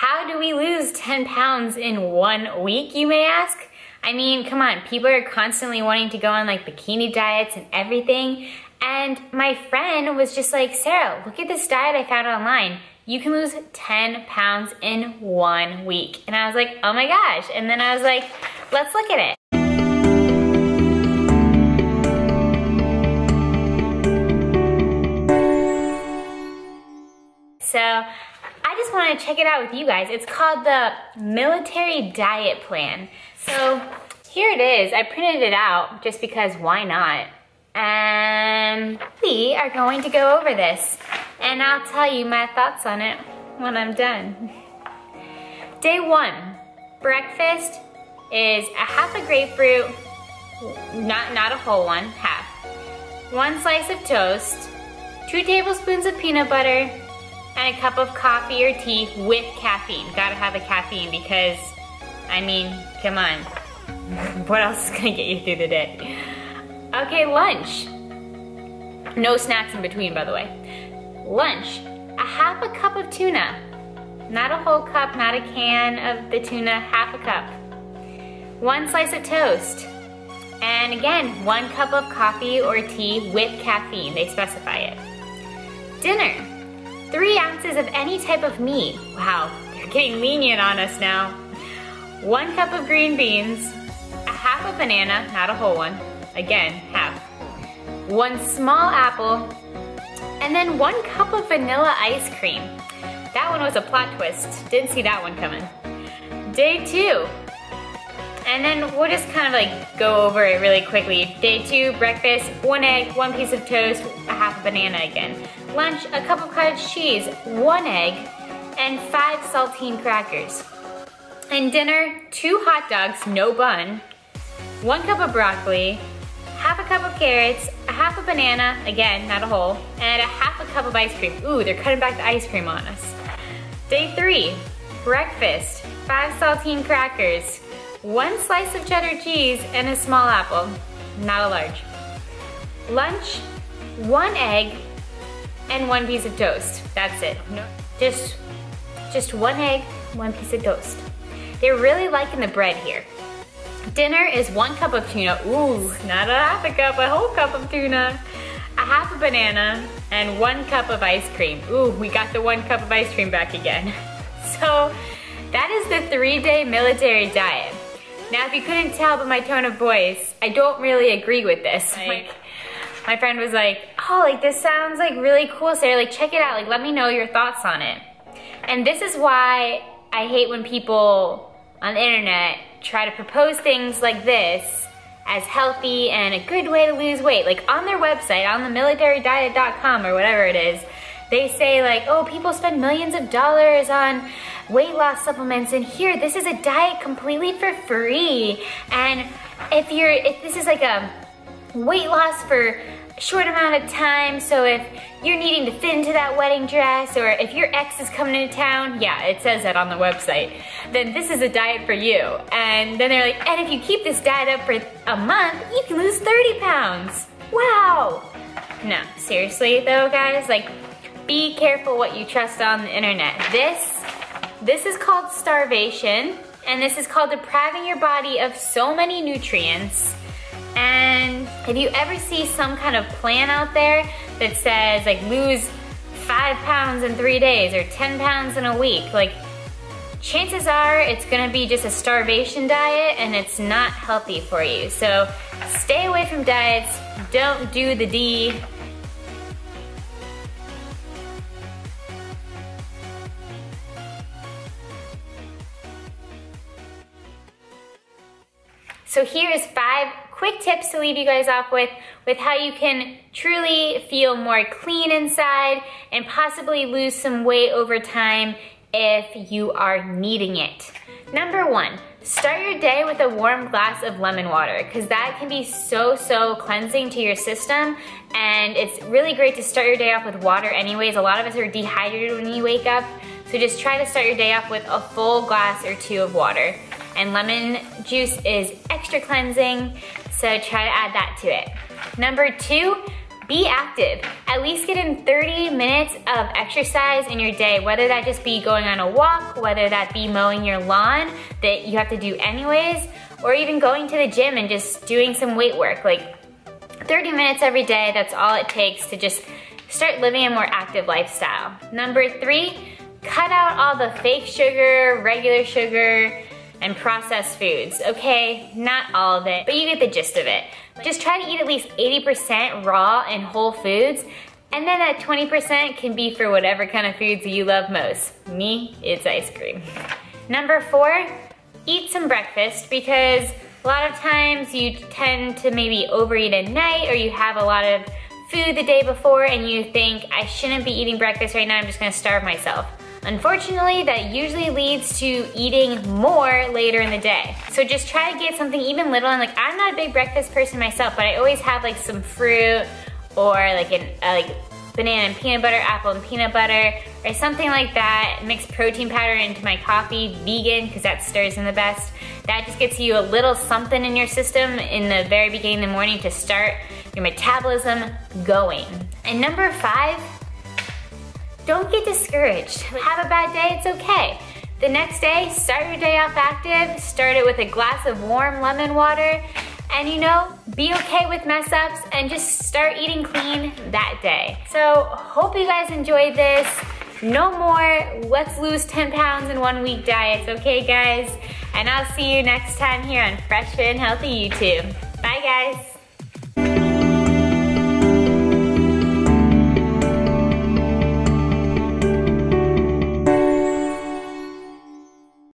How do we lose 10 pounds in one week, you may ask? I mean, come on, people are constantly wanting to go on like bikini diets and everything. And my friend was just like, Sarah, look at this diet I found online. You can lose 10 pounds in one week. And I was like, oh my gosh. And then I was like, let's look at it. So just want to check it out with you guys. It's called the Military Diet Plan. So here it is. I printed it out just because why not? And we are going to go over this. And I'll tell you my thoughts on it when I'm done. Day one, breakfast is a half a grapefruit, not, not a whole one, half. One slice of toast, two tablespoons of peanut butter, and a cup of coffee or tea with caffeine. Gotta have a caffeine because, I mean, come on. What else is gonna get you through the day? Okay, lunch. No snacks in between, by the way. Lunch, a half a cup of tuna. Not a whole cup, not a can of the tuna, half a cup. One slice of toast. And again, one cup of coffee or tea with caffeine, they specify it. Dinner, ounces of any type of meat. Wow, they're getting lenient on us now. One cup of green beans, a half a banana, not a whole one, again, half. One small apple, and then one cup of vanilla ice cream. That one was a plot twist. Didn't see that one coming. Day two, and then we'll just kind of like go over it really quickly. Day two, breakfast, one egg, one piece of toast, a half a banana again. Lunch, a cup of cottage cheese, one egg, and five saltine crackers. And dinner, two hot dogs, no bun, one cup of broccoli, half a cup of carrots, a half a banana, again, not a whole, and a half a cup of ice cream. Ooh, they're cutting back the ice cream on us. Day three, breakfast, five saltine crackers, one slice of cheddar cheese, and a small apple, not a large. Lunch, one egg, and one piece of toast. That's it. No, just, just one egg, one piece of toast. They're really liking the bread here. Dinner is one cup of tuna. Ooh, not a half a cup, a whole cup of tuna. A half a banana, and one cup of ice cream. Ooh, we got the one cup of ice cream back again. So that is the three day military diet. Now, if you couldn't tell by my tone of voice, I don't really agree with this. Like, my friend was like, oh, like this sounds like really cool, Sarah. Like, check it out. Like, let me know your thoughts on it. And this is why I hate when people on the internet try to propose things like this as healthy and a good way to lose weight. Like on their website, on the militarydiet.com or whatever it is, they say like, oh, people spend millions of dollars on weight loss supplements and here, this is a diet completely for free. And if you're, if this is like a weight loss for a short amount of time, so if you're needing to fit into that wedding dress or if your ex is coming into town, yeah, it says that on the website, then this is a diet for you. And then they're like, and if you keep this diet up for a month, you can lose 30 pounds. Wow. No, seriously though, guys, like, be careful what you trust on the internet. This, this is called starvation, and this is called depriving your body of so many nutrients. And if you ever see some kind of plan out there that says like lose five pounds in three days or 10 pounds in a week, like chances are it's gonna be just a starvation diet and it's not healthy for you. So stay away from diets, don't do the D, So here is five quick tips to leave you guys off with, with how you can truly feel more clean inside and possibly lose some weight over time if you are needing it. Number one, start your day with a warm glass of lemon water because that can be so, so cleansing to your system and it's really great to start your day off with water anyways. A lot of us are dehydrated when you wake up, so just try to start your day off with a full glass or two of water and lemon juice is extra cleansing, so try to add that to it. Number two, be active. At least get in 30 minutes of exercise in your day, whether that just be going on a walk, whether that be mowing your lawn that you have to do anyways, or even going to the gym and just doing some weight work. Like 30 minutes every day, that's all it takes to just start living a more active lifestyle. Number three, cut out all the fake sugar, regular sugar, and processed foods. Okay, not all of it, but you get the gist of it. Just try to eat at least 80% raw and whole foods, and then that 20% can be for whatever kind of foods you love most. Me, it's ice cream. Number four, eat some breakfast because a lot of times you tend to maybe overeat at night or you have a lot of food the day before and you think, I shouldn't be eating breakfast right now, I'm just gonna starve myself. Unfortunately, that usually leads to eating more later in the day. So just try to get something even little, and like I'm not a big breakfast person myself, but I always have like some fruit or like an uh, like banana and peanut butter, apple and peanut butter, or something like that. Mix protein powder into my coffee, vegan, because that stirs in the best. That just gets you a little something in your system in the very beginning of the morning to start your metabolism going. And number five, don't get discouraged. Have a bad day, it's okay. The next day, start your day off active, start it with a glass of warm lemon water, and you know, be okay with mess ups and just start eating clean that day. So, hope you guys enjoyed this. No more let's lose 10 pounds in one week diets, okay guys? And I'll see you next time here on Fresh Fit and Healthy YouTube. Bye guys.